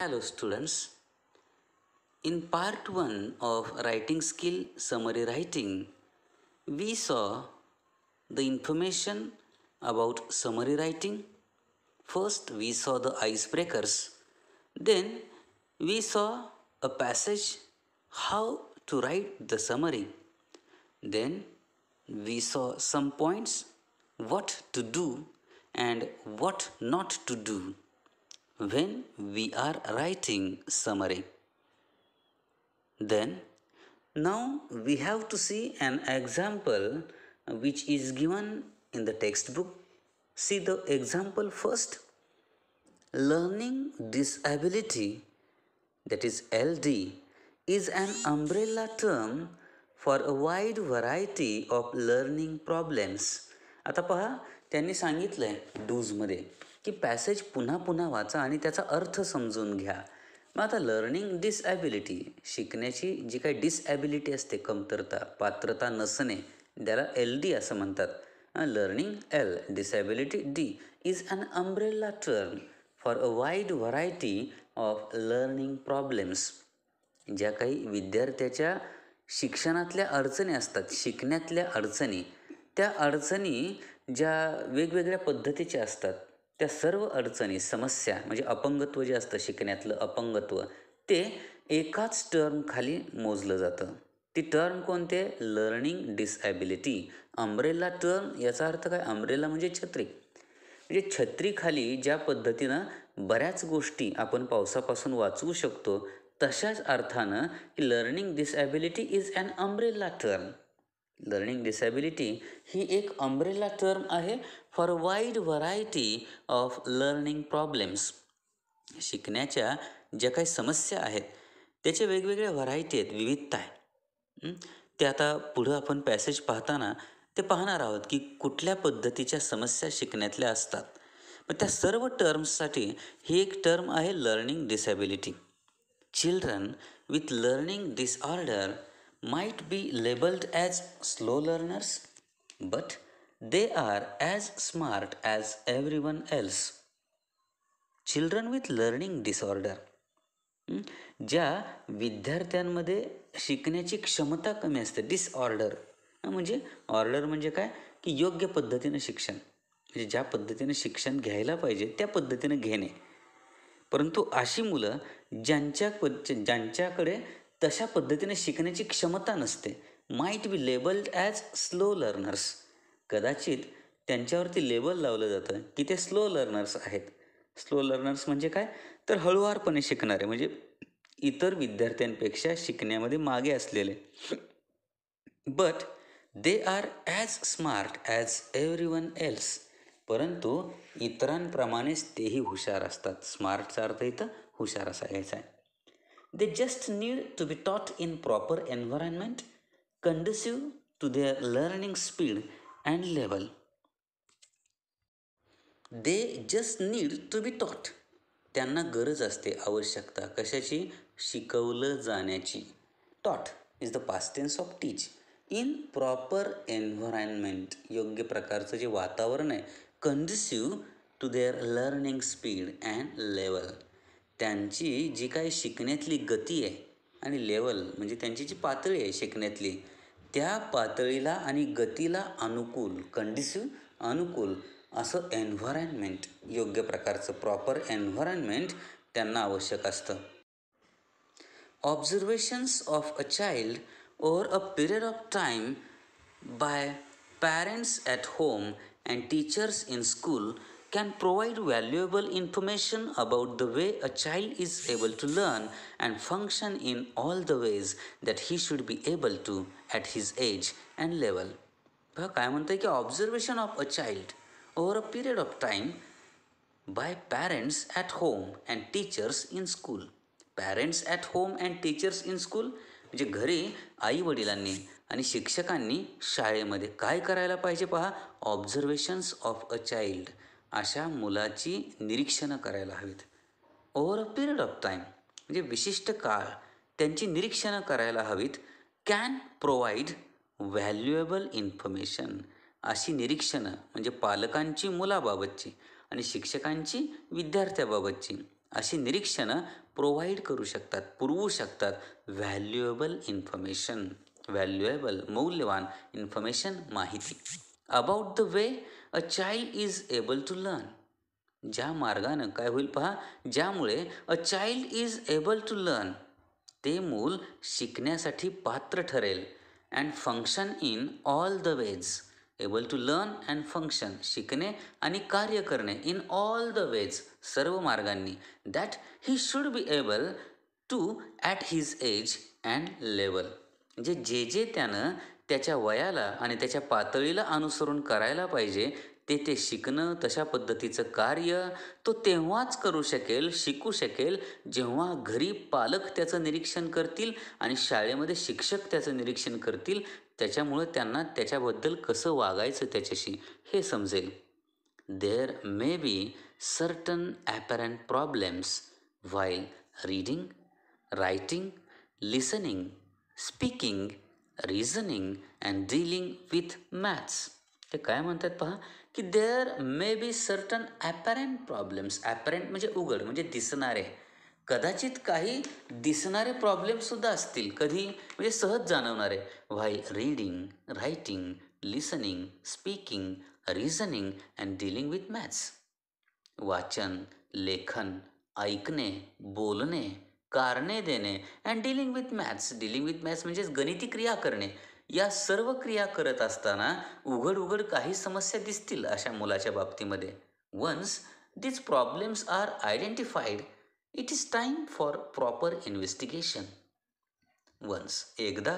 Hello, students. In part 1 of writing skill summary writing, we saw the information about summary writing. First, we saw the icebreakers. Then, we saw a passage how to write the summary. Then, we saw some points what to do and what not to do when we are writing summary. Then, now we have to see an example which is given in the textbook. See the example first. Learning disability, that is LD, is an umbrella term for a wide variety of learning problems. आता पहा त्यांनी सांगितलं आहे डूजमध्ये की passage पुन्हा पुन्हा वाचा आणि त्याचा अर्थ समजून घ्या. मग आता लर्निंग डिसॲबिलिटी शिकण्याची जी काही डिसॲबिलिटी असते कमतरता पात्रता नसणे त्याला एल डी असं म्हणतात. Learning L disability D is an umbrella term for a wide variety of learning problems ज्या काही विद्यार्थ्याच्या शिक्षणातल्या अडचणी असतात शिकण्यातल्या अडचणी त्या अडचणी ज्या वेगवेगळ्या पद्धतीच्या असतात त्या सर्व अडचणी समस्या म्हणजे अपंगत्व जे असतं शिकण्यातलं अपंगत्व ते एकाच टर्मखाली मोजलं जातं. ती टर्म कोणते लर्निंग डिसॲबिलिटी अम्ब्रेला टर्म याचा अर्थ काय? अम्ब्रेला म्हणजे छत्री. म्हणजे छत्रीखाली ज्या पद्धतीनं बऱ्याच गोष्टी आपण पावसापासून वाचवू शकतो तशाच अर्थानं learning disability is an umbrella term learning disability ही एक अम्ब्रेला टर्म आहे for wide variety of learning problems शिकण्याच्या ज्या काही समस्या आहेत त्याच्या वेगवेगळ्या व्हरायटी आहेत विविधता आहे. ते आता पुढं आपण पॅसेज पाहताना ते पाहणार आहोत की कुठल्या पद्धतीच्या समस्या शिकण्यातल्या असतात. मग त्या सर्व टर्म्ससाठी ही एक टर्म आहे learning disability children with learning disorder might be labeled as slow learners, but they are as smart as everyone else. Children with learning disorder. Hmm? ज्या विद्यार्थ्यांमध्ये शिकण्याची क्षमता कमी असते डिसऑर्डर म्हणजे ऑर्डर म्हणजे काय? की योग्य पद्धतीनं शिक्षण. म्हणजे ज्या पद्धतीनं शिक्षण घ्यायला पाहिजे त्या पद्धतीनं घेणे. परंतु अशी मुलं ज्यांच्या पद्ध ज्यांच्याकडे तशा पद्धतीने शिकण्याची क्षमता नसते. Might be labelled as slow learners कदाचित त्यांच्यावरती लेबल लावलं जातं की ते स्लो लर्नर्स आहेत. स्लो लर्नर्स म्हणजे काय? तर हळुवारपणे शिकणारे म्हणजे इतर विद्यार्थ्यांपेक्षा शिकण्यामध्ये मागे असलेले. But they are as smart as everyone else परंतु इतरांप्रमाणेच तेही हुशार असतात. स्मार्टचा अर्थ इथं हुशार असायचा आहे. They just need to be taught in proper environment conducive to their learning speed and level they just need to be taught त्यांना गरज असते आवश्यकता कशाची? शिकवलं जाण्याची. Taught is the past tense of teach in proper environment योग्य प्रकारचं जे वातावरण आहे conducive to their learning speed and level त्यांची जी काही शिकण्यातली गती आहे आणि लेवल म्हणजे त्यांची जी पातळी आहे शिकण्यातली त्या पातळीला आणि गतीला अनुकूल कंडिसिव्ह अनुकूल असं एन्व्हायरमेंट योग्य प्रकारचं प्रॉपर एन्व्हायरमेंट त्यांना आवश्यक असतं. Observations of a child over a period of time by parents at home and teachers in school can provide valuable information about the way a child is able to learn and function in all the ways that he should be able to at his age and level. बघा काय म्हणतं की observation of a child over a period of time by parents at home and teachers in school parents at home and teachers in school म्हणजे घरी आई वडिलांनी आणि शिक्षकांनी शाळेमध्ये काय करायला पाहिजे पहा? ऑब्झर्वेशन्स ऑफ अ चाइल्ड अशा मुलाची निरीक्षणं करायला हवीत. Over a period of time म्हणजे विशिष्ट काळ त्यांची निरीक्षणं करायला हवीत. कॅन प्रोव्हाइड व्हॅल्युएबल इन्फॉर्मेशन अशी निरीक्षणं म्हणजे पालकांची मुलाबाबतची आणि शिक्षकांची विद्यार्थ्याबाबतची अशी निरीक्षणं प्रोव्हाइड करू शकतात पुरवू शकतात. व्हॅल्युएबल इन्फॉर्मेशन व्हॅल्युएबल मौल्यवान इन्फॉर्मेशन माहिती. About the way a child is able to learn ज्या मार्गानं काय होईल पहा ज्यामुळे a child is able to learn ते मूल शिकण्यासाठी पात्र ठरेल and function in all the ways able to learn and function शिकणे आणि कार्य करणे इन ऑल द वेज सर्व मार्गांनी. That he should be able to at his age and level म्हणजे जे जे त्यानं त्याच्या वयाला आणि त्याच्या पातळीला अनुसरून करायला पाहिजे ते ते शिकणं तशा पद्धतीचं कार्य तो तेव्हाच करू शकेल शिकू शकेल जेव्हा घरी पालक त्याचं निरीक्षण करतील आणि शाळेमध्ये शिक्षक त्याचं निरीक्षण करतील त्याच्यामुळं त्यांना त्याच्याबद्दल कसं वागायचं त्याच्याशी हे समजेल. There may be certain apparent problems while reading writing listening speaking reasoning and dealing with maths ते काय म्हणतात पहा की there may be certain apparent problems apparent म्हणजे उघड म्हणजे दिसणारे. कदाचित काही दिसणारे प्रॉब्लेमसुद्धा असतील. कधी? म्हणजे सहज जाणवणारे. While reading writing listening speaking reasoning and dealing with maths वाचन लेखन ऐकणे बोलणे कारणे देणे and dealing with maths dealing with maths म्हणजेच गणिती क्रिया करणे. या सर्व क्रिया करत असताना उघड उघड काही समस्या दिसतील अशा मुलाच्या बाबतीमध्ये. Once these problems are identified it is time for proper investigation once एकदा.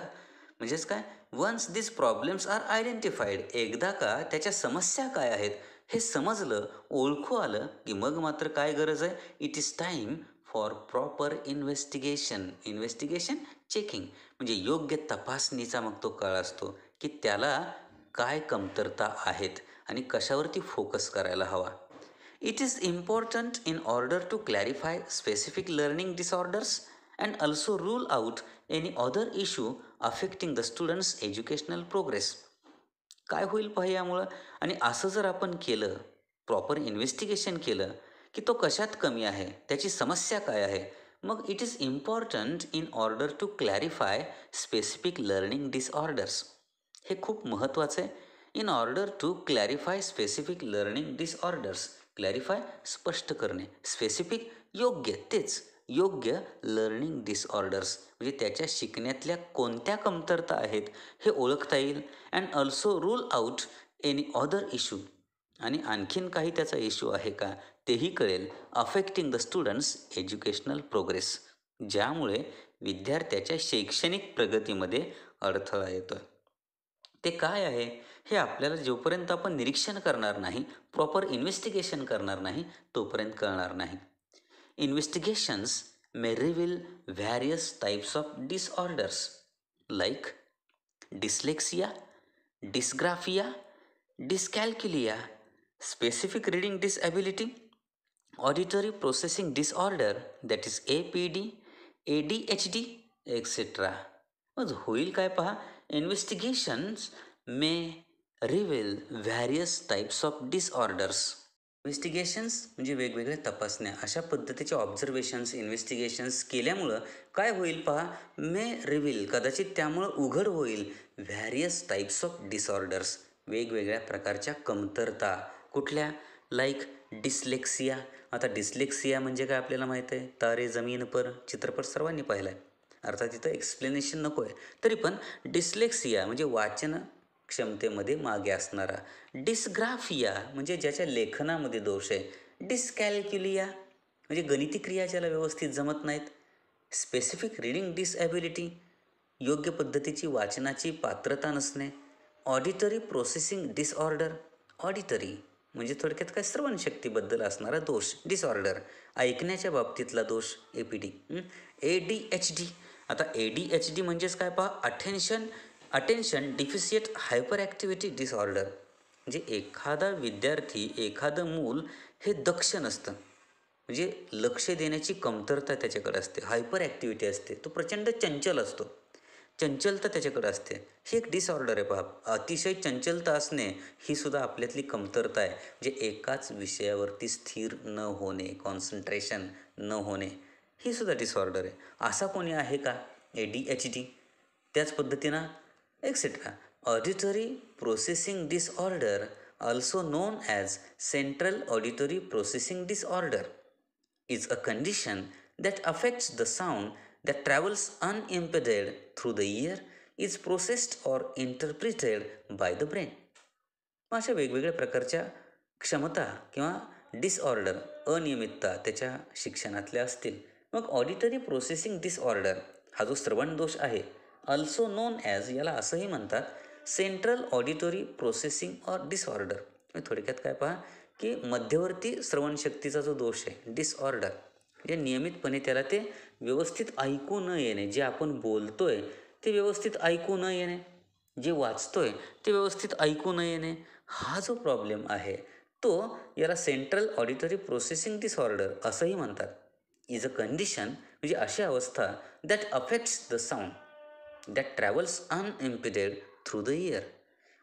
म्हणजेच काय? Once this problems are identified एकदा का त्याच्या समस्या काय आहेत? हे समजलं ओळखू आलं की मग मात्र काय गरज आहे? It is time for proper investigation. Investigation checking. म्हणजे योग्य तपासणीचा मग तो काळ असतो की त्याला काय कमतरता आहेत आणि कशावरती फोकस करायला हवा. It is important in order to clarify specific learning disorders and also rule out any other issue affecting the student's educational progress काय होईल पहा यामुळं? आणि असं जर आपण केलं प्रॉपर इन्व्हेस्टिगेशन केलं की तो कशात कमी आहे? त्याची समस्या काय आहे? मग it is important in order to clarify specific learning disorders हे खूप महत्त्वाचं आहे in order to clarify specific learning disorders clarify स्पष्ट करणे. स्पेसिफिक योग्य तेच. योग्य लर्निंग डिसऑर्डर्स म्हणजे त्याच्या शिकण्यातल्या कोणत्या कमतरता आहेत हे ओळखता येईल. And also rule out any other issue आणि आणखीन काही त्याचा इश्यू आहे का? तेही कळेल affecting the students educational progress ज्यामुळे विद्यार्थ्याच्या शैक्षणिक प्रगतीमध्ये अडथळा येतो ते काय आहे? हे आपल्याला जोपर्यंत आपण निरीक्षण करणार नाही प्रॉपर इन्व्हेस्टिगेशन करणार नाही तोपर्यंत कळणार नाही. Investigations may reveal various types of disorders like dyslexia dysgraphia dyscalculia specific reading disability auditory processing disorder that is A P D A D H D etcetera मग होईल काय पहा investigations may reveal various types of disorders investigations म्हणजे वेगवेगळ्या तपासण्या. अशा पद्धतीचे observations investigations केल्यामुळं काय होईल पहा मे रिव्हिल कदाचित त्यामुळं उघड होईल व्हॅरियस टाईप्स ऑफ डिसऑर्डर्स वेगवेगळ्या प्रकारच्या कमतरता. कुठल्या? लाईक डिस्लेक्सिया आता डिस्लेक्सिया म्हणजे काय आपल्याला माहीत आहे? तारे जमीन पर चित्रपट सर्वांनी पाहिला आहे अर्थात तिथं एक्सप्लेनेशन नको आहे तरी पण डिस्लेक्सिया म्हणजे वाचन क्षमतेमध्ये मागे असणारा डिस्ग्राफिया म्हणजे ज्याच्या लेखनामध्ये दोष आहे. डिस्कॅल्क्युलिया म्हणजे गणिती क्रिया ज्याला व्यवस्थित जमत नाहीत. स्पेसिफिक रिडिंग डिसॲबिलिटी योग्य पद्धतीची वाचनाची पात्रता नसणे. ऑडिटरी प्रोसेसिंग डिसऑर्डर ऑडिटरी म्हणजे थोडक्यात काय श्रवणशक्तीबद्दल असणारा दोष डिसऑर्डर ऐकण्याच्या बाबतीतला दोष A P D A D H D आता ए डी एच डी म्हणजेच काय पहा? Attention attention deficit hyperactivity disorder म्हणजे एखादा विद्यार्थी एखादं मूल हे दक्ष नसतं. म्हणजे लक्ष देण्याची कमतरता त्याच्याकडे असते. हायपर ॲक्टिव्हिटी असते. तो प्रचंड चंचल असतो. चंचलता त्याच्याकडे असते. ही एक डिसऑर्डर आहे बाप. अतिशय चंचलता असणे ही सुद्धा आपल्यातली कमतरता आहे. जे एकाच विषयावरती स्थिर न होणे कॉन्सन्ट्रेशन न होणे ही सुद्धा डिसऑर्डर आहे. असा कोणी आहे का? ए डी एच डी त्याच पद्धतीनं etcetera auditory processing disorder also known as central auditory processing disorder is a condition that affects the sound that travels unimpeded through the ear, is processed or interpreted by the brain. मग अशा वेगवेगळ्या प्रकारच्या क्षमता किंवा disorder अनियमितता त्याच्या शिक्षणातल्या असतील मग ऑडिटरी प्रोसेसिंग डिसऑर्डर हा जो श्रवण दोष आहे अल्सो नोन ॲज याला असंही म्हणतात central auditory processing or disorder थोडक्यात काय पहा की मध्यवर्ती श्रवणशक्तीचा जो दोष आहे डिसऑर्डर म्हणजे नियमितपणे त्याला ते व्यवस्थित ऐकू न येणे जे आपण बोलतो आहे ते व्यवस्थित ऐकू न येणे जे वाचतो आहे ते व्यवस्थित ऐकू न येणे हा जो प्रॉब्लेम आहे तो याला सेंट्रल ऑडिटरी प्रोसेसिंग डिसऑर्डर असंही म्हणतात. इज अ कंडिशन म्हणजे अशी अवस्था that affects the sound that travels unimpeded through the ear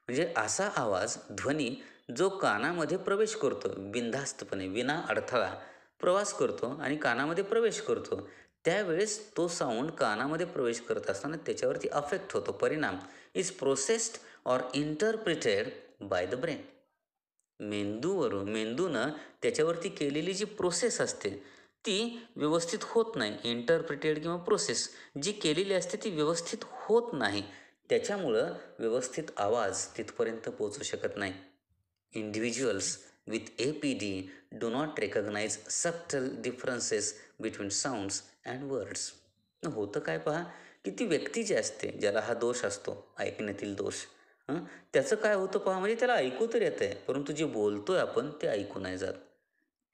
म्हणजे असा आवाज ध्वनी जो कानामध्ये प्रवेश करतो बिनधास्तपणे विना अडथळा प्रवास करतो आणि कानामध्ये प्रवेश करतो. त्यावेळेस तो साऊंड कानामध्ये प्रवेश करत असताना त्याच्यावरती अफेक्ट होतो. परिणाम. Is processed or interpreted by the brain मेंदूवरून मेंदूनं त्याच्यावरती केलेली जी प्रोसेस असते ती व्यवस्थित होत नाही. इंटरप्रिटेड किंवा प्रोसेस जी केलेली असते ती व्यवस्थित होत नाही. त्याच्यामुळं व्यवस्थित आवाज तिथपर्यंत पोचू शकत नाही. Individuals with A P D do not differences between differences between sounds and words होतं काय पहा? की ती व्यक्ती जी असते ज्याला हा दोष असतो ऐकण्यातील दोष हं? त्याचं काय होतं पहा? म्हणजे त्याला ऐकू तर येतं आहे परंतु जे बोलतो आहे आपण ते ऐकू नाही जात.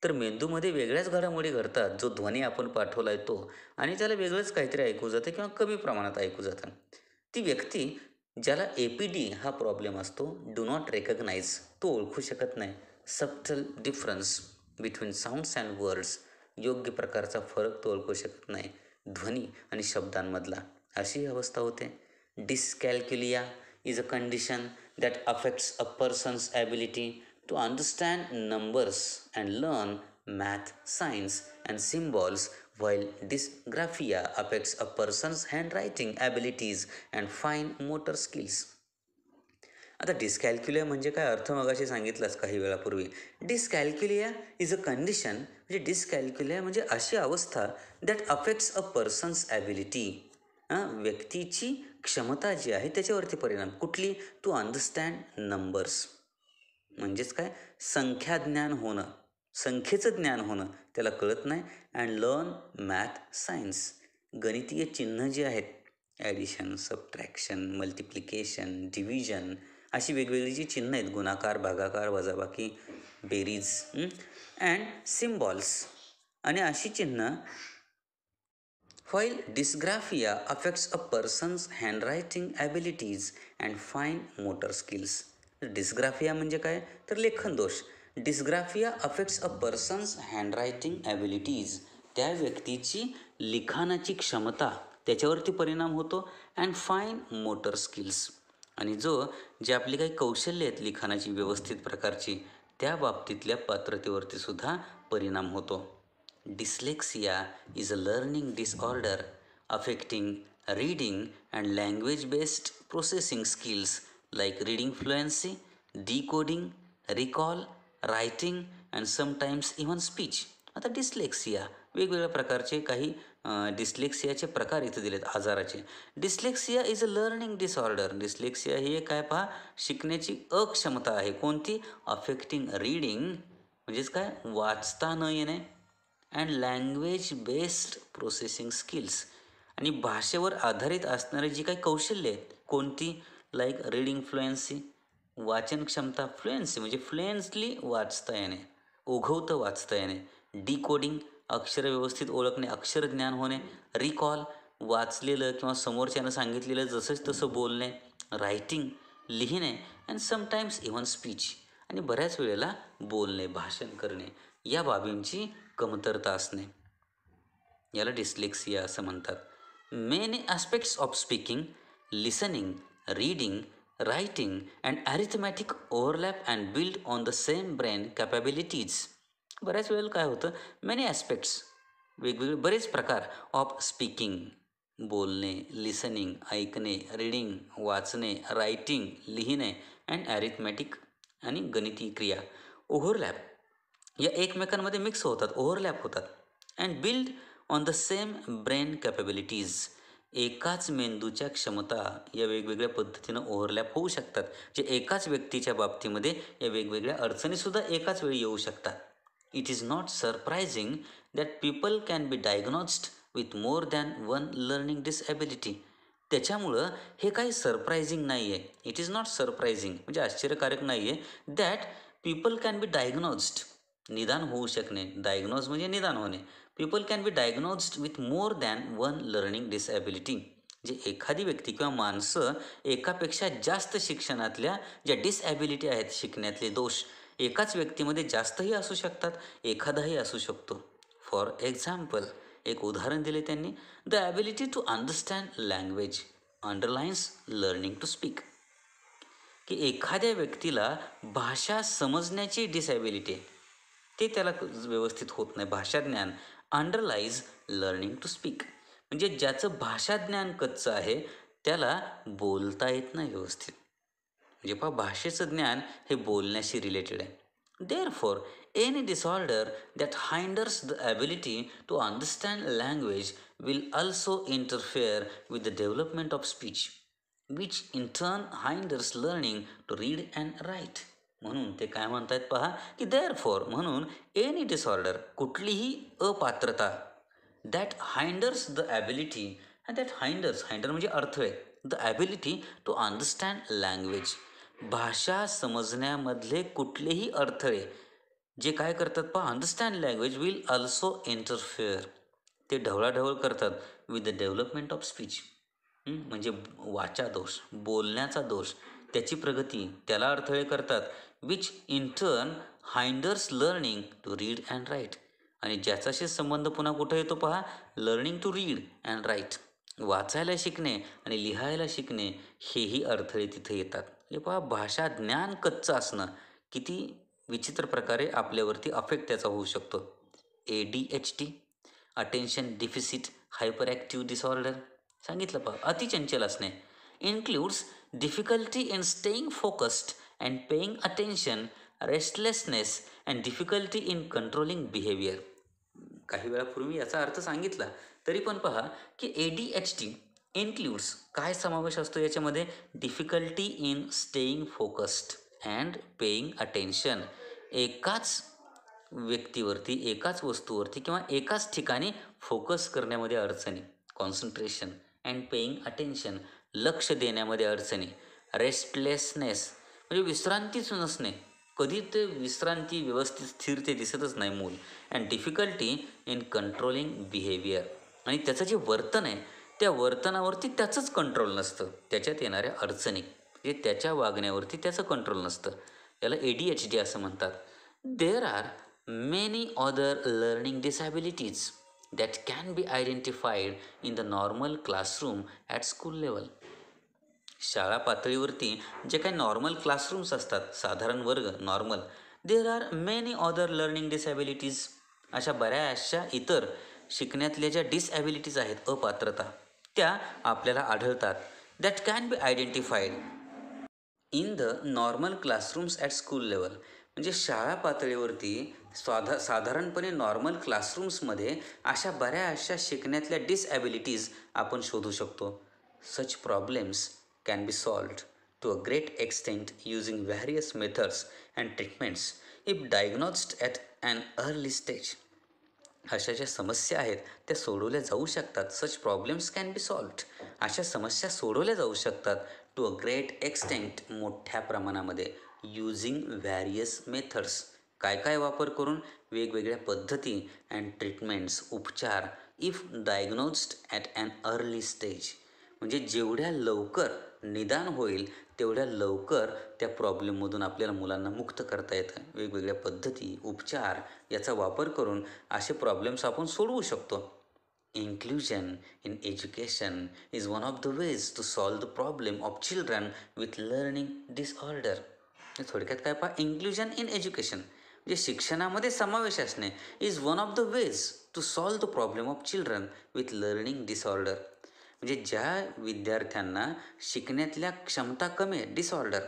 तर मेंदूमध्ये वेगळ्याच घडामोडी घडतात जो ध्वनी आपण पाठवला आहे तो आणि त्याला वेगळंच काहीतरी ऐकू जातं किंवा कमी प्रमाणात ऐकू जातं. ती व्यक्ती ज्याला ए पी डी हा प्रॉब्लेम असतो डू नॉट रेकग्नाइज तो ओळखू शकत नाही. Subtle difference between sounds and words योग्य प्रकारचा फरक तो ओळखू शकत नाही. ध्वनी आणि शब्दांमधला. अशी अवस्था होते. Dyscalculia is a condition that affects a person's ability to understand numbers and learn math science and symbols while dysgraphia affects a person's handwriting abilities and fine motor skills. आता डिस्कॅल्क्युलिया म्हणजे काय? अर्थ मगाशी सांगितलाच काही वेळापूर्वी. डिस्कॅल्क्युलिया इज अ कंडिशन म्हणजे dyscalculia म्हणजे अशी अवस्था that affects a person's ability व्यक्तीची क्षमता जी आहे त्याच्यावरती परिणाम. कुठली? टू अंडरस्टँड नंबर्स म्हणजेच काय? संख्याज्ञान होणं. संख्येचं ज्ञान होणं. त्याला कळत नाही. अँड लर्न मॅथ सायन्स गणितीय चिन्ह जी आहेत ॲडिशन सबट्रॅक्शन मल्टिप्लिकेशन डिव्हिजन अशी वेगवेगळी जी चिन्ह आहेत गुणाकार भागाकार वजाबाकी बेरीज अँड सिम्बॉल्स आणि अशी चिन्ह while dysgraphia affects a person's handwriting abilities and fine motor skills. Dysgraphia म्हणजे काय? तर लेखन दोष. Dysgraphia affects a person's handwriting abilities त्या व्यक्तीची लिखाणाची क्षमता त्याच्यावरती परिणाम होतो अँड फाईन मोटर स्किल्स आणि जो जे आपली काही कौशल्य आहेत लिखाणाची व्यवस्थित प्रकारची त्या बाबतीतल्या पात्रतेवरती सुद्धा परिणाम होतो. Dyslexia is a learning disorder affecting reading and language based processing skills like reading fluency decoding recall writing and sometimes even speech. आता डिस्लेक्सिया वेगवेगळ्या प्रकारचे काही डिस्लेक्सियाचे प्रकार इथे दिलेत आजाराचे. Dyslexia is a learning disorder dyslexia ही एक काय पहा? शिकण्याची अक्षमता आहे. कोणती? अफेक्टिंग रीडिंग म्हणजेच काय? वाचता न येणे. And language based processing skills आणि भाषेवर आधारित असणारी जी काही कौशल्य आहेत कोणती? लाईक रीडिंग फ्लुएन्सी वाचन क्षमता फ्लुएन्सी म्हणजे फ्लुएन्सली वाचता येणे ओघवतं वाचता येणे डिकोडिंग अक्षर व्यवस्थित ओळखणे अक्षर ज्ञान होणे रिकॉल वाचलेलं किंवा समोरच्यानं सांगितलेलं जसंच तसं बोलणे रायटिंग लिहिणे अँड समटाईम्स इव्हन स्पीच आणि बऱ्याच वेळेला बोलणे भाषण करणे या बाबींची कमतरता असणे. याला डिस्लेक्सिया असं म्हणतात. Many aspects of speaking listening reading writing and arithmetic overlap and build on the same brain capabilities बऱ्याच वेळेला काय होतं मेनी ॲस्पेक्ट्स वेगवेगळे बरेच प्रकार ऑफ स्पीकिंग बोलणे लिसनिंग ऐकणे रीडिंग वाचणे रायटिंग लिहिणे अँड ॲरिथमॅटिक आणि गणिती क्रिया. ओव्हरलॅप या एकमेकांमध्ये मिक्स होतात ओव्हरलॅप होतात and build on the same brain capabilities एकाच मेंदूच्या क्षमता या वेगवेगळ्या पद्धतीनं ओव्हरलॅप होऊ शकतात. जे एकाच व्यक्तीच्या बाबतीमध्ये या वेगवेगळ्या अडचणीसुद्धा एकाच वेळी येऊ शकतात. It is not surprising that people can be diagnosed with more than one learning disability त्याच्यामुळं हे काही सरप्रायझिंग नाही आहे इट इज नॉट सरप्रायझिंग म्हणजे आश्चर्यकारक नाही आहे that people can be diagnosed निदान होऊ शकणे. डायग्नोज म्हणजे निदान होणे. People can be diagnosed with more than one learning disability जे एखादी व्यक्ती किंवा माणसं एकापेक्षा जास्त शिक्षणातल्या ज्या डिसॲबिलिटी आहेत शिकण्यातले दोष एकाच व्यक्तीमध्ये जास्तही असू शकतात एखादाही असू शकतो. फॉर एक्झाम्पल एक उदाहरण दिले त्यांनी. The ability to understand language underlines learning to speak की एखाद्या व्यक्तीला भाषा समजण्याची डिसॅबिलिटी आहे. ते त्याला व्यवस्थित होत नाही. भाषा ज्ञान अंडरलाइज लर्निंग टू स्पीक म्हणजे ज्याचं भाषा ज्ञान कच्चं आहे त्याला बोलता येत नाही व्यवस्थित. म्हणजे पहा भाषेचं ज्ञान हे बोलण्याशी रिलेटेड आहे. Therefore any disorder that hinders the ability to understand language will also interfere with the development of speech which in turn hinders learning to read and write म्हणून ते काय म्हणतात पहा की देअर फॉर म्हणून एनी डिसऑर्डर कुठलीही अपात्रता that hinders the ability and that hinders hinder म्हणजे अर्थवे the ability to understand language भाषा समजण्यामधले कुठलेही अडथळे जे काय करतात पहा understand language will also interfere ते ढवळाढवळ करतात with the development of speech म्हणजे वाचा दोष बोलण्याचा दोष त्याची प्रगती त्याला अडथळे करतात which in turn hinders learning to read and write आणि ज्याचाशी संबंध पुन्हा कुठं येतो पहा? Learning to read and write वाचायला शिकणे आणि लिहायला शिकणे हेही अडथळे तिथे येतात. हे पहा भाषा ज्ञान कच्चं असणं किती विचित्र प्रकारे आपल्यावरती अफेक्ट त्याचा होऊ शकतो. A D H D attention deficit hyperactive disorder सांगितलं पहा अतिचंचल असणे. Includes difficulty in staying focused and paying attention restlessness and difficulty in controlling behaviour काही वेळापूर्वी याचा अर्थ सांगितला तरी पण पहा की A D H D includes काय समावेश असतो याच्यामध्ये? Difficulty in staying focused and paying attention एकाच व्यक्तीवरती एकाच वस्तूवरती किंवा एकाच ठिकाणी फोकस करण्यामध्ये अडचणी. कॉन्सन्ट्रेशन अँड पेईंग अटेन्शन लक्ष देण्यामध्ये अडचणी. रेस्टलेसनेस म्हणजे विश्रांतीच नसणे. कधी ते विश्रांती व्यवस्थित स्थिर ते दिसतच नाही मूल. And difficulty in controlling behaviour आणि त्याचं जे वर्तन आहे त्या वर्तनावरती त्याचंच कंट्रोल नसतं. त्याच्यात येणाऱ्या अडचणी म्हणजे त्याच्या वागण्यावरती त्याचं कंट्रोल नसतं. याला ए डी एच डी असं म्हणतात. There are many other learning disabilities that can be identified in the normal classroom at school level शाळा पातळीवरती जे काही नॉर्मल क्लासरूम्स असतात साधारण वर्ग normal there are many other learning disabilities अशा बऱ्याचशा इतर शिकण्यातल्या ज्या डिसॲबिलिटीज आहेत अपात्रता त्या आपल्याला आढळतात. That can be identified in the normal classrooms at school level म्हणजे शाळा पातळीवरती साधा साधारणपणे नॉर्मल क्लासरूम्समध्ये अशा बऱ्याचशा शिकण्यातल्या डिसॲबिलिटीज आपण शोधू शकतो. Such problems can be solved to a great extent using various methods and treatments if diagnosed at an early stage अशा ज्या समस्या आहेत त्या सोडवल्या जाऊ शकतात. Such problems can be solved अशा समस्या सोडवल्या जाऊ शकतात टू अ ग्रेट एक्सटेंट मोठ्या प्रमाणामध्ये युझिंग व्हॅरियस मेथड्स काय काय वापर करून वेगवेगळ्या पद्धती अँड ट्रीटमेंट्स उपचार if diagnosed at an early stage म्हणजे जेवढ्या लवकर निदान होईल तेवढ्या लवकर त्या प्रॉब्लेममधून आपल्याला मुलांना मुक्त करता येतं. वेगवेगळ्या पद्धती उपचार याचा वापर करून असे प्रॉब्लेम्स आपण सोडवू शकतो. Inclusion in education is one of the ways to solve the problem of children with learning disorder. थोडक्यात काय पहा? इन्क्ल्युजन इन एज्युकेशन म्हणजे शिक्षणामध्ये समावेश असणे is one of the ways to solve the problem of children with learning disorder म्हणजे ज्या विद्यार्थ्यांना शिकण्यातल्या क्षमता कमी आहे डिसऑर्डर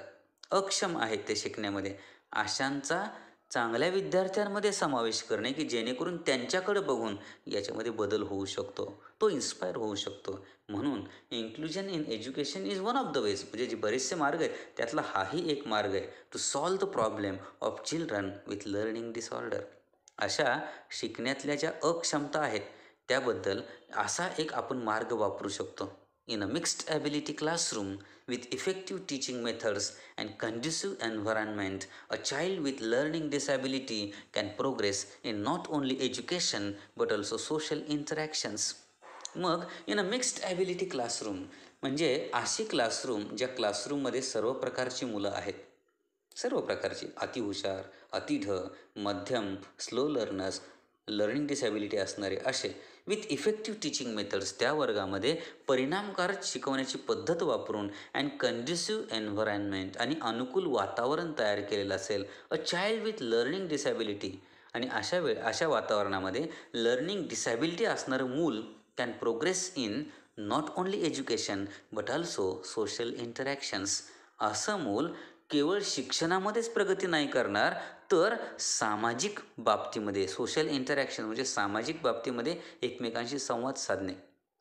अक्षम आहेत ते शिकण्यामध्ये अशांचा चांगल्या विद्यार्थ्यांमध्ये समावेश करणे की जेणेकरून त्यांच्याकडे बघून याच्यामध्ये बदल होऊ शकतो तो इन्स्पायर होऊ शकतो. म्हणून inclusion in education is one of the ways म्हणजे जे बरेचसे मार्ग आहेत त्यातला हाही एक मार्ग आहे to solve the problem of children with learning disorder अशा शिकण्यातल्या ज्या अक्षमता आहेत त्याबद्दल असा एक आपण मार्ग वापरू शकतो. In a mixed ability classroom with effective teaching methods and conducive environment a child with learning disability can progress in not only education but also social interactions मग in a mixed ability classroom म्हणजे अशी classroom ज्या क्लासरूममध्ये सर्व प्रकारची मुलं आहेत. सर्व प्रकारची अतिहुशार अतिढ मध्यम स्लो लर्नर्स लर्निंग डिसॅबिलिटी असणारे असे. विथ इफेक्टिव्ह टीचिंग मेथड्स त्या वर्गामध्ये परिणामकारक शिकवण्याची पद्धत वापरून अँड कंड्युसिव्ह एन्व्हायरमेंट आणि अनुकूल वातावरण तयार केलेलं असेल a child with learning disability. आणि अशा वेळ अशा वातावरणामध्ये लर्निंग डिसॅबिलिटी असणारं मूल can progress in not only education but also social interactions. असं मूल केवळ शिक्षणामध्येच प्रगती नाही करणार तर सामाजिक बाबतीमध्ये सोशल इंटरॅक्शन म्हणजे सामाजिक बाबतीमध्ये एकमेकांशी संवाद साधणे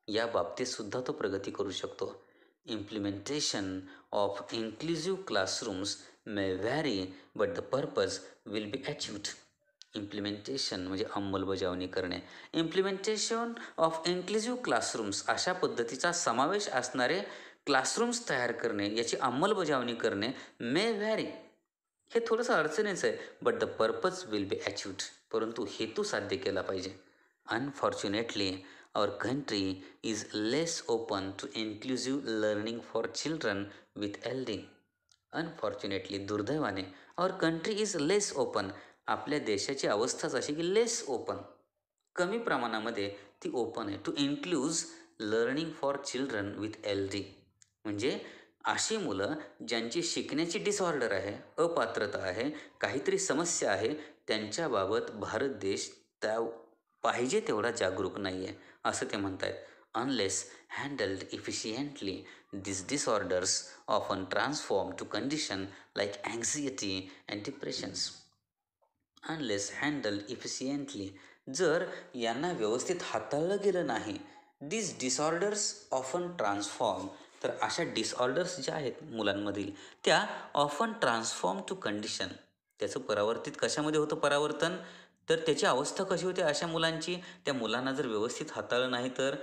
या बाबतीतसुद्धा तो प्रगती करू शकतो. Implementation of inclusive classrooms may vary but the purpose will be achieved implementation म्हणजे अंमलबजावणी करणे. इम्प्लिमेंटेशन ऑफ इन्क्लुझिव्ह क्लासरूम्स अशा पद्धतीचा समावेश असणारे क्लासरूम्स तयार करणे याची अंमलबजावणी करणे मे व्हॅरी हे थोडंसं अडचणीचं आहे but the purpose will be achieved परंतु हेतू साध्य केला पाहिजे. Unfortunately our country is less open to inclusive learning for children with L D unfortunately दुर्दैवाने our country is less open आपल्या देशाची अवस्थाच अशी की लेस ओपन कमी प्रमाणामध्ये ती ओपन आहे. To include learning for children with L D म्हणजे अशी मुलं ज्यांची शिकण्याची डिसऑर्डर आहे अपात्रता आहे काहीतरी समस्या आहे त्यांच्याबाबत भारत देश त्या पाहिजे तेवढा जागरूक नाही आहे असं ते म्हणत आहेत unless handled efficiently this disorders often transform to condition like anxiety and depressions unless handle efficiently जर यांना व्यवस्थित हाताळलं गेलं नाही दिस डिसऑर्डर्स ऑफन ट्रान्सफॉर्म तर अशा डिसऑर्डर्स ज्या आहेत मुलांमधील त्या ऑफन ट्रान्सफॉर्म टू कंडिशन त्याचं परावर्तित कशामध्ये होतं परावर्तन? तर त्याची अवस्था कशी होते अशा मुलांची? त्या मुलांना जर व्यवस्थित हाताळलं नाही तर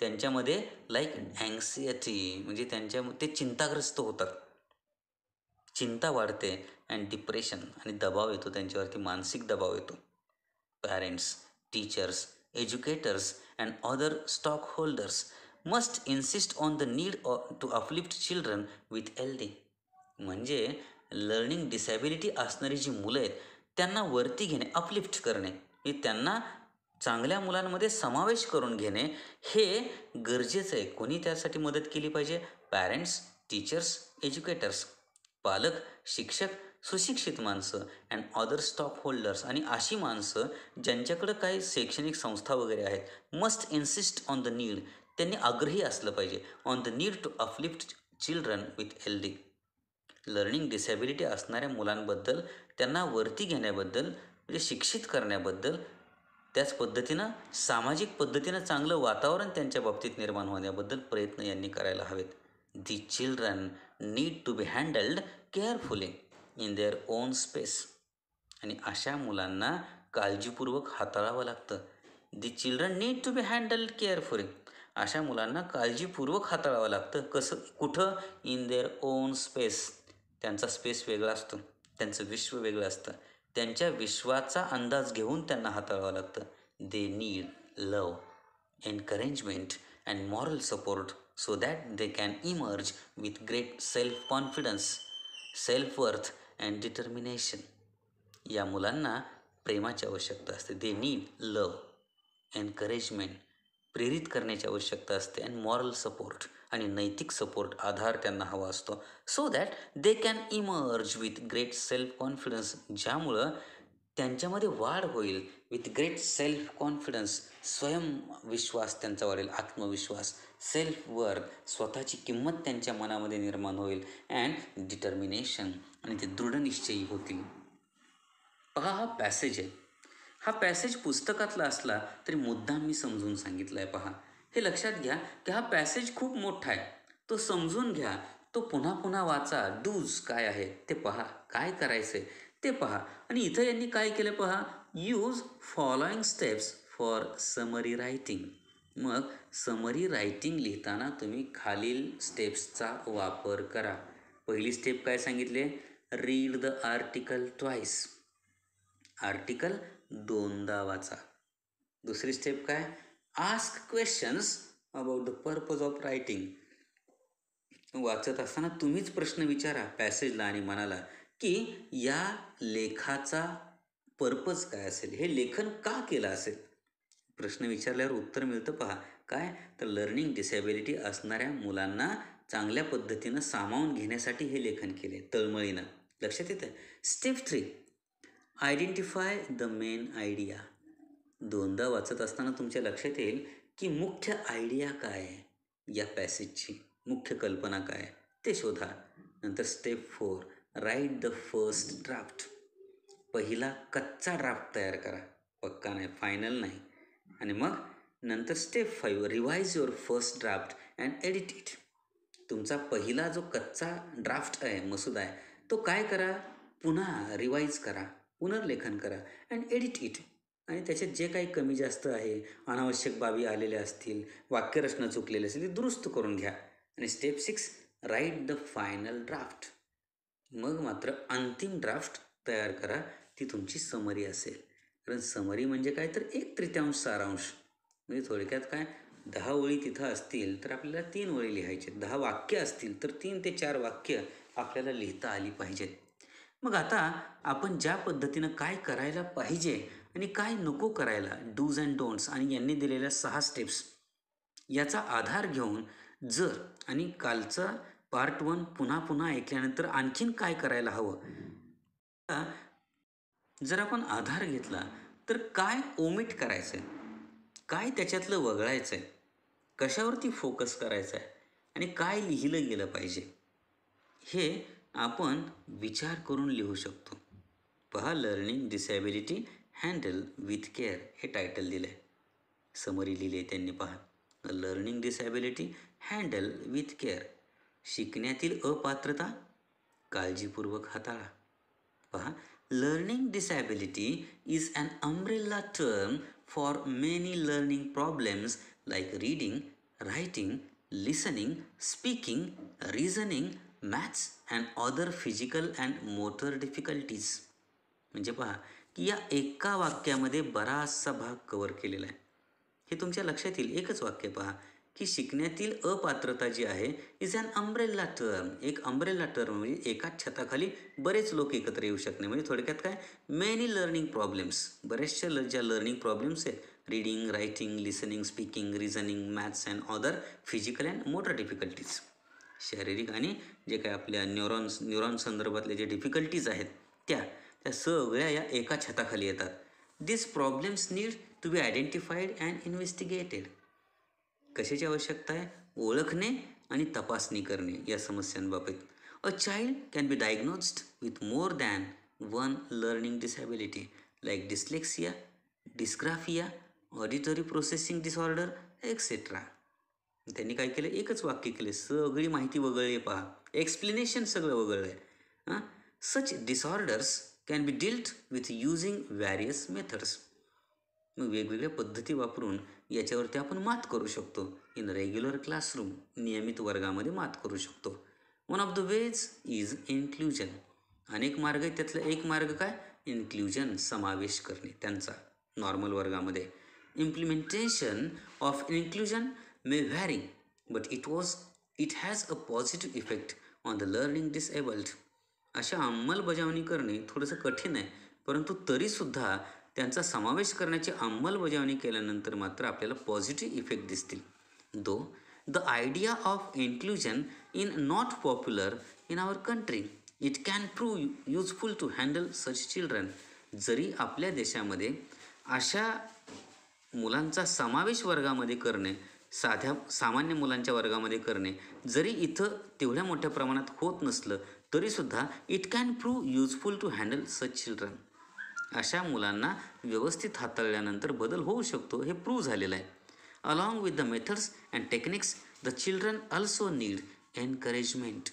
त्यांच्यामध्ये लाईक अँक्सिएटी म्हणजे त्यांच्या ते चिंताग्रस्त होतात. चिंता वाढते अँड डिप्रेशन आणि दबाव येतो त्यांच्यावरती मानसिक दबाव येतो. Parents teachers educators and other stakeholders must insist on the need to uplift children with L D म्हणजे लर्निंग डिसॅबिलिटी असणारी जी मुलं आहेत त्यांना वरती घेणे अपलिफ्ट करणे हे त्यांना चांगल्या मुलांमध्ये समावेश करून घेणे हे गरजेचं आहे. कोणी त्यासाठी मदत केली पाहिजे? पॅरेंट्स टीचर्स एज्युकेटर्स पालक शिक्षक सुशिक्षित माणसं अँड अदर स्टॉक होल्डर्स आणि अशी माणसं ज्यांच्याकडं काही शैक्षणिक संस्था वगैरे आहेत must insist on the need त्यांनी आग्रही असलं पाहिजे. On the need to uplift children with L D learning disability असणाऱ्या मुलांबद्दल त्यांना वरती घेण्याबद्दल म्हणजे शिक्षित करण्याबद्दल त्याच पद्धतीनं सामाजिक पद्धतीनं चांगलं वातावरण त्यांच्या बाबतीत निर्माण होण्याबद्दल प्रयत्न यांनी करायला हवेत. The children need to be handled carefully in their own space आणि अशा मुलांना काळजीपूर्वक हाताळावं लागतं. The children need to be handled carefully अशा मुलांना काळजीपूर्वक हाताळावं लागतं. कसं कुठं? इन देअर ओन स्पेस त्यांचा स्पेस वेगळा असतो. त्यांचं विश्व वेगळं असतं. त्यांच्या विश्वाचा अंदाज घेऊन त्यांना हाताळावं लागतं. They need love encouragement and moral support so that they can emerge with great self confidence self worth and determination या मुलांना प्रेमाची आवश्यकता असते. दे नीड लव एनकरेजमेंट प्रेरित करण्याची आवश्यकता असते अँड मॉरल सपोर्ट आणि नैतिक सपोर्ट आधार त्यांना हवा असतो. So that they can emerge with great self confidence ज्यामुळं त्यांच्यामध्ये वाढ होईल. विथ ग्रेट सेल्फ कॉन्फिडन्स स्वयंविश्वास त्यांचा वाढेल आत्मविश्वास सेल्फ वर्थ स्वतःची किंमत त्यांच्या मनामध्ये निर्माण होईल अँड डिटर्मिनेशन आणि ते दृढनिश्चयी होतील. पहा हा पॅसेज आहे. हा पॅसेज पुस्तकातला असला तरी मुद्दाम मी समजून सांगितलाय आहे पहा. हे लक्षात घ्या की हा पॅसेज खूप मोठा आहे. तो समजून घ्या तो पुन्हा पुन्हा वाचा डूज काय आहे? ते पहा काय करायचं ते पहा. आणि इथं यांनी काय केलं पहा? Use following steps for summary writing मग समरी रायटिंग लिहिताना तुम्ही खालील स्टेप्सचा वापर करा. पहिली स्टेप काय सांगितले? Read the article twice article दोनदा वाचा. दुसरी स्टेप काय? Ask questions about the purpose of writing वाचत असताना तुम्हीच प्रश्न विचारा पॅसेजला आणि मनाला की या लेखाचा पर्पज काय असेल? हे लेखन का केलं असेल? प्रश्न विचारल्यावर उत्तर मिळतं पहा. काय? तर लर्निंग डिसेबिलिटी असणाऱ्या मुलांना चांगल्या पद्धतीनं सामावून घेण्यासाठी हे लेखन केले तळमळीनं. लक्षात येतं step three identify the main idea दोनदा वाचत असताना तुमच्या लक्षात येईल की मुख्य आयडिया काय आहे? या पॅसेजची मुख्य कल्पना काय ते शोधा. नंतर step four write the first draft पहिला कच्चा ड्राफ्ट तयार करा. पक्का नाही फायनल नाही. आणि मग नंतर step five revise your first draft and edit it तुमचा पहिला जो कच्चा ड्राफ्ट आहे मसुदा आहे तो काय करा? पुन्हा रिवाईज करा. पुनर्लेखन करा अँड एडिट इट आणि त्याच्यात जे काही कमी जास्त आहे अनावश्यक बाबी आलेल्या असतील वाक्यरचना चुकलेली असेल ती दुरुस्त करून घ्या. आणि step six write the final draft मग मात्र अंतिम ड्राफ्ट तयार करा. ती तुमची समरी असेल. कारण समरी म्हणजे काय? तर एक तृतीयांश सारांश. म्हणजे थोडक्यात काय? दहा ओळी तिथं असतील तर आपल्याला तीन ओळी लिहायचे दहा वाक्य असतील तर तीन ते चार वाक्य आपल्याला लिहिता आली पाहिजेत. मग आता आपण ज्या पद्धतीनं काय करायला पाहिजे आणि काय नको करायला डूज अँड डोंट्स आणि यांनी दिलेल्या सहा स्टेप्स याचा आधार घेऊन जर आणि कालचा पार्ट वन पुन्हा पुन्हा ऐकल्यानंतर आणखीन काय करायला हवं? जर आपण आधार घेतला तर काय ओमिट करायचं आहे काय त्याच्यातलं वगळायचं आहे कशावरती फोकस करायचा आहे आणि काय लिहिलं गेलं पाहिजे? हे आपण विचार करून लिहू शकतो. पहा learning disability handle with care हे टायटल दिलं आहे समरी लिहिले त्यांनी पहा. Learning disability handle with care शिकण्यातील अपात्रता काळजीपूर्वक हाताळा. पहा learning disability is an umbrella term for many learning problems like reading writing listening speaking reasoning maths and other physical and motor difficulties म्हणजे पहा की या एका वाक्यामध्ये बराचसा भाग कवर केलेला आहे. हे तुमच्या लक्षात येईल एकच वाक्य पहा की शिकण्यातील अपात्रता जी आहे इज अन अम्ब्रेला टर्म एक अम्ब्रेला टर्म म्हणजे एकाच छताखाली बरेच लोक एकत्र येऊ शकणे. म्हणजे थोडक्यात काय? मेनी लर्निंग प्रॉब्लेम्स बऱ्याचशा ल ज्या लर्निंग प्रॉब्लेम्स आहेत reading writing listening speaking reasoning maths and other physical and motor difficulties शारीरिक आणि जे काय आपल्या न्यूरॉन्स न्यूरॉन संदर्भातले जे डिफिकल्टीज आहेत त्या त्या सगळ्या या एका छताखाली येतात. This problems need to be identified and investigated कशाची आवश्यकता आहे? ओळखणे आणि तपासणी करणे या समस्यांबाबत a child can be diagnosed with more than one learning disability like dyslexia dysgraphia auditory processing disorder etcetera त्यांनी काय केलं? एकच वाक्य केले. सगळी माहिती वगळली पहा. एक्सप्लेनेशन सगळं वगळलं आहे हां? Such disorders can be dealt with using various methods मग वेगवेगळ्या पद्धती वापरून याच्यावरती आपण मात करू शकतो. इन रेग्युलर क्लासरूम नियमित वर्गामध्ये मात करू शकतो. One of the ways is inclusion अनेक मार्ग आहेत. त्यातला एक मार्ग काय? इन्क्ल्युजन समावेश करणे. त्यांचा नॉर्मल वर्गामध्ये. Implementation of inclusion may vary but it was it has a positive effect on the learning disabled अशा अंमलबजावणी करणे थोडंसं कठीण आहे परंतु तरीसुद्धा त्यांचा समावेश करण्याची अंमलबजावणी केल्यानंतर मात्र आपल्याला पॉझिटिव्ह इफेक्ट दिसतील. Though the idea of inclusion in not popular in our country it can prove useful to handle such children जरी आपल्या देशामध्ये अशा मुलांचा समावेश वर्गामध्ये करणे साध्या सामान्य मुलांच्या वर्गामध्ये करणे. जरी इथं तेवढ्या मोठ्या प्रमाणात होत नसलं तरीसुद्धा it can prove useful to handle such children अशा मुलांना व्यवस्थित हाताळल्यानंतर बदल होऊ शकतो हे प्रूव्ह झालेलं आहे. Along with the methods and techniques the children also need encouragement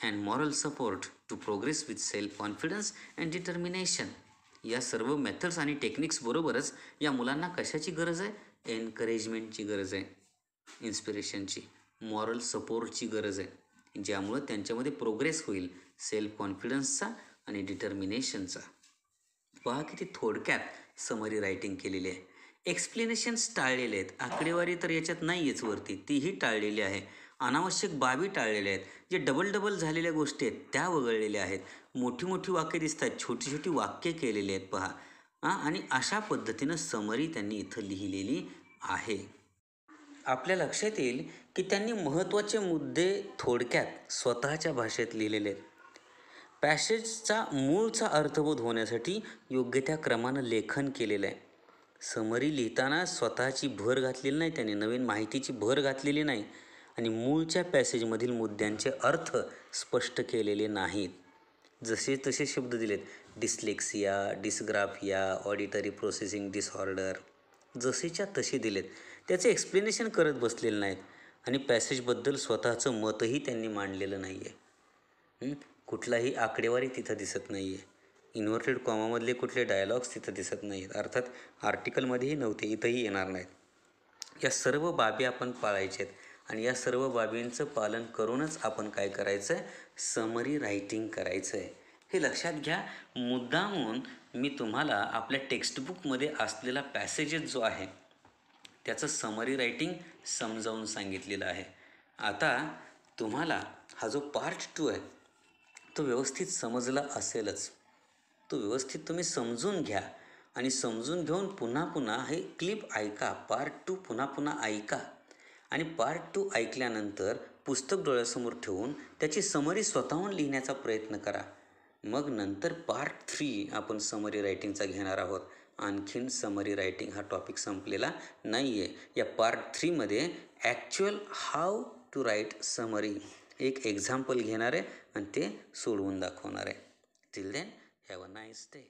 and moral support to progress with self confidence and determination या सर्व मेथड्स आणि टेक्निक्सबरोबरच या मुलांना कशाची गरज आहे? एनकरेजमेंटची गरज आहे. इन्स्पिरेशनची मॉरल सपोर्टची गरज आहे. ज्यामुळं त्यांच्यामध्ये प्रोग्रेस होईल. सेल्फ कॉन्फिडन्सचा आणि डिटर्मिनेशनचा पहा किती थोडक्यात समरी रायटिंग केलेली आहे. एक्सप्लेनेशन्स टाळलेले आहेत. आकडेवारी तर याच्यात नाही आहेच वरती. तीही टाळलेली आहे. अनावश्यक बाबी टाळलेल्या आहेत. जे डबल डबल झालेल्या गोष्टी आहेत त्या वगळलेल्या आहेत. मोठी मोठी वाक्य दिसत आहेत छोटी छोटी वाक्य केलेली आहेत. पहा. आणि अशा पद्धतीनं समरी त्यांनी इथं लिहिलेली आहे. आपल्या लक्षात येईल की त्यांनी महत्त्वाचे मुद्दे थोडक्यात स्वतःच्या भाषेत लिहिलेले आहेत. पॅसेजचा मूळचा अर्थबोध होण्यासाठी योग्य त्या क्रमानं लेखन केलेलं आहे. समरी लिहिताना स्वतःची भर घातलेली नाही त्याने नवीन माहितीची भर घातलेली नाही आणि मूळच्या पॅसेजमधील मुद्द्यांचे अर्थ स्पष्ट केलेले नाहीत. जसे तसे शब्द दिलेत. Dyslexia dysgraphia auditory processing disorder जसेच्या तसे दिलेत. त्याचे एक्सप्लेनेशन करत बसलेले नाहीत आणि पॅसेजबद्दल स्वतःचं मतही त्यांनी मांडलेलं नाही आहे कुठलाही आकडेवारी तिथं दिसत नाही आहे इन्व्हर्टेड कॉमामधले कुठले डायलॉग्स तिथं दिसत नाहीत अर्थात आर्टिकलमध्येही नव्हते इथंही येणार नाहीत. या सर्व बाबी आपण पाळायच्या आहेत आणि या सर्व बाबींचं पालन करूनच आपण काय करायचं आहे समरी रायटिंग करायचं आहे हे लक्षात घ्या मुद्दामून मी तुम्हाला आपल्या टेक्स्टबुकमध्ये असलेला पॅसेजेस जो आहे त्याचं समरी रायटिंग समजावून सांगितलेलं आहे. आता तुम्हाला हा जो पार्ट टू आहे तो व्यवस्थित समजला असेलच. तो व्यवस्थित तुम्ही समजून घ्या आणि समजून घेऊन पुन्हा पुन्हा हे क्लिप ऐका पार्ट टू पुन्हा पुन्हा ऐका. आणि पार्ट टू ऐकल्यानंतर पुस्तक डोळ्यासमोर ठेवून त्याची समरी स्वतःहून लिहिण्याचा प्रयत्न करा. मग नंतर पार्ट थ्री आपण समरी रायटिंगचा घेणार आहोत. आणखीन समरी रायटिंग हा टॉपिक संपलेला नाही आहे या part थ्रीमध्ये actual how to write summary एक एक्झाम्पल घेणार आहे आणि ते सोडवून दाखवणार आहे. Till then have a nice day